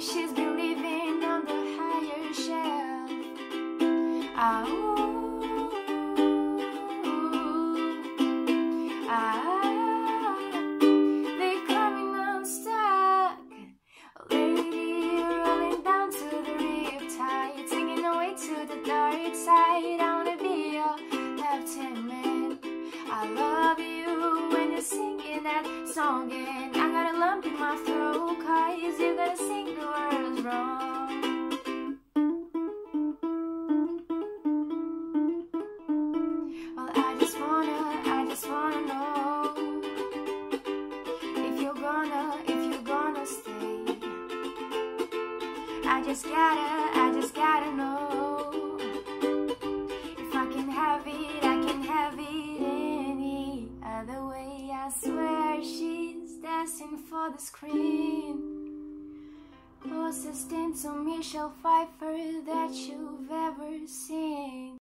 she's been living on the higher shelf. Ah, ooh, ah, they're coming unstuck. Lady rolling down to the riptide, taking away to the dark side. I wanna be your lieutenant. I love you when you're singing that song, and I got a lump in my throat, I just gotta, I just gotta know if I can have it, I can have it any other way. I swear she's dancing for the screen. Closest thing to Michelle Pfeiffer that you've ever seen.